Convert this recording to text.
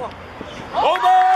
オーバー